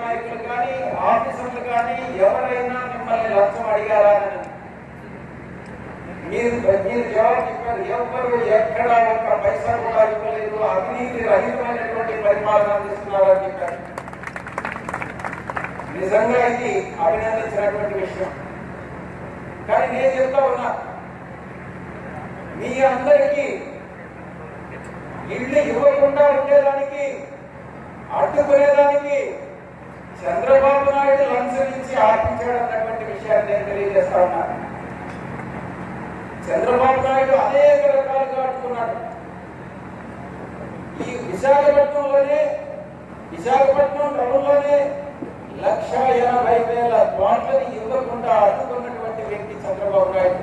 నాయకులు కానీ ఆఫీసర్లు కానీ ఎవరైనా మిమ్మల్ని లంచం అడిగారా? మీరు మీరు జవాబు చెప్పారు ఎవరు ఎక్కడ ఒక పైసా కూడా ఇవ్వలేదు అవినీతి రహితమైనటువంటి పరిపాలన అందిస్తున్నారని చెప్పారు. నిజంగా ఇది అభినందించినటువంటి విషయం. కానీ నేను చెప్తా ఉన్నా మీ అందరికీ ఇల్లు ఇవ్వకుండా ఉండేదానికి అడ్డుకునేదానికి చంద్రబాబు నాయుడు లంచం ఇచ్చి ఆపించాడు అన్నటువంటి విషయాన్ని నేను తెలియజేస్తా ఉన్నాను చంద్రబాబు నాయుడు అనేక రకాలుగా అడ్డుకున్నాడు ఈ విశాఖపట్నంలోనే విశాఖపట్నం టౌన్లోనే లక్ష ఎనభై వేల ప్లాట్లని ఇవ్వకుండా అడ్డుకున్నటువంటి వ్యక్తి చంద్రబాబు నాయుడు.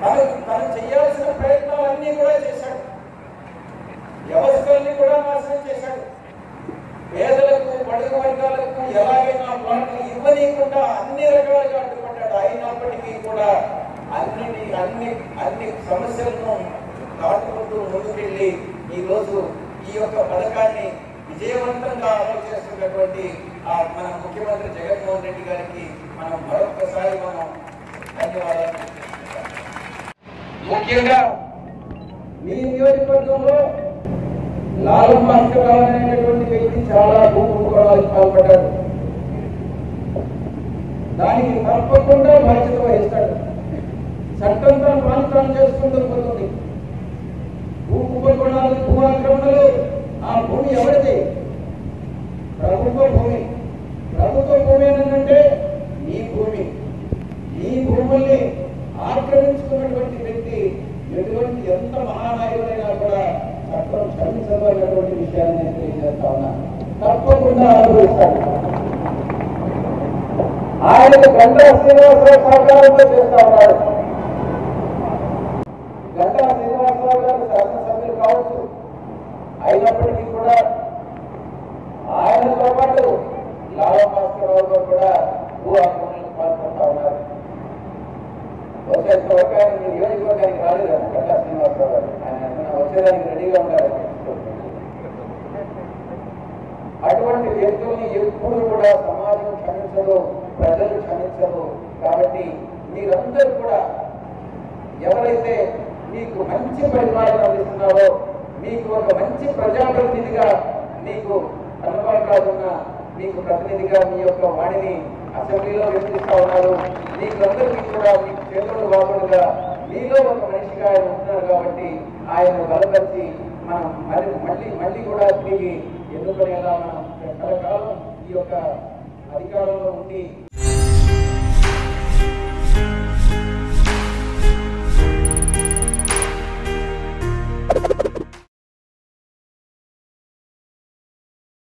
తను తను చేయాల్సిన ప్రయత్నాలన్నీ కూడా చేశాడు. వ్యవస్థల్ని కూడా నాశనం చేశాడు. పేదలకు బడుగు వర్గాలకు ఎలాగైనా ప్లాట్లు ఇవ్వనీయకుండా అన్ని రకాలుగా అడ్డుపడ్డాడు. అయినప్పటికీ కూడా అన్ని అన్ని అన్ని సమస్యలను దాటుకుంటూ ముందుకెళ్ళి ఈ రోజు ఈ యొక్క పథకాన్ని విజయవంతంగా అమలు చేస్తున్నటువంటి ఆ మన ముఖ్యమంత్రి జగన్మోహన్ రెడ్డి గారికి మనం మరొకసారి మనం ధన్యవాదాలు ముఖ్యంగా మీ నియోజకవర్గంలో లాలు మాస్టర్ అనేటువంటి చాలా భూకుంభకోణాలకు పాల్పడ్డాడు దానికి తప్పకుండా బాధ్యత వహిస్తాడు చట్టంతో మానితం చేసుకుంటూ పోతుంది భూ కుంభకోణాలు భూ ఆక్రమణలు ఆ భూమి ఎవరిది ప్రభుత్వ భూమి ప్రభుత్వ భూమి ఏంటంటే ఈ భూమి ఈ భూముల్ని ఆక్రమించుకున్నటువంటి వ్యక్తి ఎటువంటి ఎంత మహానాయకుడైనా కూడా చట్టం క్షమించదు అన్నటువంటి విషయాన్ని నేను తెలియజేస్తా ఉన్నా తప్పకుండా అనుభవిస్తాడు. ఆయనకు గంటా శ్రీనివాసరావు సహకారంతో చేస్తా ఉన్నాడు గంటా శ్రీనివాసరావు గారు శాసనసభ్యులు కావచ్చు. అయినప్పటికీ కూడా ఆయనతో పాటు లాలా భాస్కరరావు గారు కూడా భూ ఆక్రమణకు పాల్పడతా ఉన్నారు. బహుశా ఇంతవరకు ఆయన నియోజకవర్గానికి రాలేదు గంటా శ్రీనివాసరావు గారు. ఆయన వచ్చేదానికి రెడీగా ఉండాలి అటువంటి వ్యక్తుల్ని ఎప్పుడు కూడా సమాజం క్షమించదు ప్రజలు క్షమించదు కాబట్టి మీరందరూ కూడా ఎవరైతే మీకు మంచి పరిపాలన అందిస్తున్నారో మీకు ఒక మంచి ప్రజాప్రతినిధిగా మీకు కనపడకాదున్న మీకు ప్రతినిధిగా మీ యొక్క వాణిని అసెంబ్లీలో వినిపిస్తా ఉన్నారు. మీకందరికీ కూడా మీ చేతులు బాగుండగా మీలో ఒక మనిషిగా ఆయన ఉంటున్నారు కాబట్టి ఆయన బలపరిచి మనం మళ్ళీ మళ్ళీ మళ్ళీ కూడా తిరిగి ఎన్నుకునేలా మనం కలకాలం ఈ యొక్క అధికారంలో ఉండి